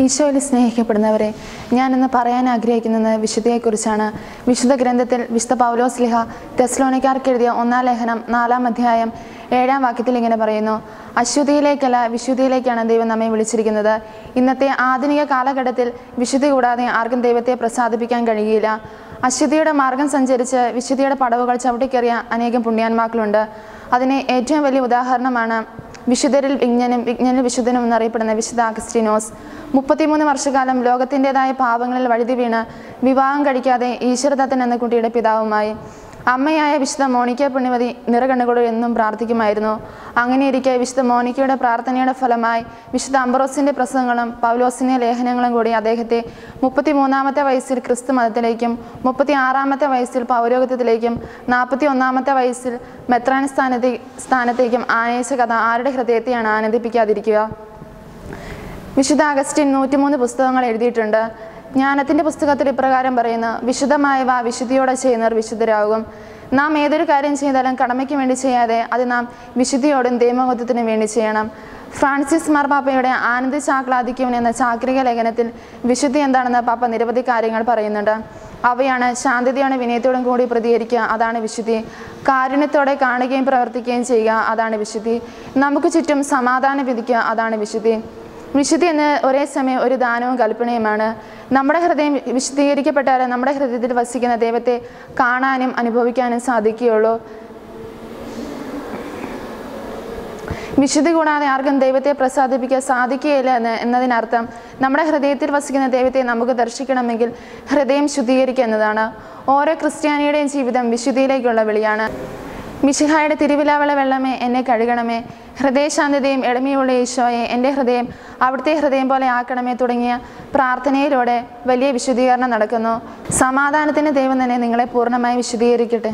ഈശോയിൽ സ്നേഹിക്കപ്പെടുന്നവരെ ഞാനിന്ന് പറയാൻ ആഗ്രഹിക്കുന്നത് വിശുദ്ധയെക്കുറിച്ചാണ്. വിശുദ്ധ ഗ്രന്ഥത്തിൽ വിശുദ്ധ പൗലോസ് ലിഹ തെസ്ലോണിക്കാർക്ക് എഴുതിയ ഒന്നാം ലേഖനം നാലാം അധ്യായം ഏഴാം വാക്യത്തിൽ ഇങ്ങനെ പറയുന്നു അശുദ്ധിയിലേക്കല്ല വിശുദ്ധിയിലേക്കാണ് ദൈവം നമ്മെ വിളിച്ചിരിക്കുന്നത്. ഇന്നത്തെ ആധുനിക കാലഘട്ടത്തിൽ വിശുദ്ധി കൂടാതെ ആർക്കും ദൈവത്തെ പ്രസാദിപ്പിക്കാൻ കഴിയില്ല. അശുദ്ധിയുടെ മാർഗം സഞ്ചരിച്ച് വിശുദ്ധിയുടെ പടവുകൾ ചവിട്ടിക്കേറിയ അനേകം പുണ്യാന്മാക്കളുണ്ട് അതിന് ഏറ്റവും വലിയ ഉദാഹരണമാണ് വിശുദ്ധരിൽ വിജ്ഞനും വിജ്ഞനിൽ വിശുദ്ധനും എന്നറിയപ്പെടുന്ന വിശുദ്ധ അഗസ്റ്റിനോസ് മുപ്പത്തിമൂന്ന് വർഷക്കാലം ലോകത്തിന്റെതായ പാപങ്ങളിൽ വഴുതി വീണ് വിവാഹം കഴിക്കാതെ ഈശ്വരദത്തൻ എന്ന കുട്ടിയുടെ പിതാവുമായി അമ്മയായ വിശുദ്ധ മോണിക്ക പുണ്യവതി നിറകണ്ണുകളോട് എന്നും പ്രാർത്ഥിക്കുമായിരുന്നു. അങ്ങനെയിരിക്കെ വിശുദ്ധ മോണിക്കയുടെ പ്രാർത്ഥനയുടെ ഫലമായി വിശുദ്ധ അംബറോസിന്റെ പ്രസംഗങ്ങളും പൗലോസിന്റെ ലേഖനങ്ങളും കൂടി അദ്ദേഹത്തെ മുപ്പത്തി മൂന്നാമത്തെ വയസ്സിൽ ക്രിസ്തു മതത്തിലേക്കും മുപ്പത്തി ആറാമത്തെ വയസ്സിൽ പൗരോഗത്യത്തിലേക്കും നാൽപ്പത്തി ഒന്നാമത്തെ വയസ്സിൽ മെത്രാൻ സ്ഥാനത്തേ സ്ഥാനത്തേക്കും ആനയിച്ച കഥ ആരുടെ ഹൃദയത്തെയാണ് ആനന്ദിപ്പിക്കാതിരിക്കുക? വിശുദ്ധ അഗസ്റ്റിൻ നൂറ്റിമൂന്ന് പുസ്തകങ്ങൾ എഴുതിയിട്ടുണ്ട്. ജ്ഞാനത്തിന്റെ പുസ്തകത്തിൽ ഇപ്രകാരം പറയുന്നു വിശുദ്ധമായവ വിശുദ്ധിയോടെ ചെയ്യുന്നവർ വിശുദ്ധരാകും. നാം ഏതൊരു കാര്യം ചെയ്താലും കടമയ്ക്ക് വേണ്ടി ചെയ്യാതെ അത് നാം വിശുദ്ധിയോടും ദൈവമഹത്വത്തിനും വേണ്ടി ചെയ്യണം. ഫ്രാൻസിസ് മാർപ്പാപ്പയുടെ ആനന്ദ ചാക്ലാദിക്യം എന്ന ചാക്രിക ലേഖനത്തിൽ വിശുദ്ധി എന്താണെന്ന് പാപ്പ നിരവധി കാര്യങ്ങൾ പറയുന്നുണ്ട്. അവയാണ് ശാന്തതയോടെ വിനയത്തോടും കൂടി പ്രതികരിക്കുക അതാണ് വിശുദ്ധി. കാരുണ്യത്തോടെ കാണുകയും പ്രവർത്തിക്കുകയും ചെയ്യുക അതാണ് വിശുദ്ധി. നമുക്ക് ചുറ്റും സമാധാനം വിധിക്കുക അതാണ് വിശുദ്ധി. വിശുദ്ധി എന്ന് ഒരേ സമയം ഒരു ദാനവും കൽപ്പനയുമാണ്. നമ്മുടെ ഹൃദയം വിശുദ്ധീകരിക്കപ്പെട്ടാൽ നമ്മുടെ ഹൃദയത്തിൽ വസിക്കുന്ന ദൈവത്തെ കാണാനും അനുഭവിക്കാനും സാധിക്കുകയുള്ളൂ. വിശുദ്ധി കൂടാതെ ആർക്കും ദൈവത്തെ പ്രസാദിപ്പിക്കാൻ സാധിക്കുകയില്ല എന്ന് എന്നതിനർത്ഥം നമ്മുടെ ഹൃദയത്തിൽ വസിക്കുന്ന ദൈവത്തെ നമുക്ക് ദർശിക്കണമെങ്കിൽ ഹൃദയം ശുദ്ധീകരിക്കുക എന്നതാണ്. ഓരോ ക്രിസ്ത്യാനിയുടെയും ജീവിതം വിശുദ്ധിയിലേക്കുള്ള വിളിയാണ്. മിശിഹായുടെ തിരുവിലാവള വെള്ളമേ എന്നെ കഴുകണമേ. ഹൃദയശാന്തതയും എളിമയുള്ള ഈശോയെ എന്റെ ഹൃദയം അവിടുത്തെ ഹൃദയം പോലെ ആക്കണമേ തുടങ്ങിയ പ്രാർത്ഥനയിലൂടെ വലിയ വിശുദ്ധീകരണം നടക്കുന്നു. സമാധാനത്തിന്റെ ദൈവം തന്നെ നിങ്ങളെ പൂർണമായി വിശുദ്ധീകരിക്കട്ടെ.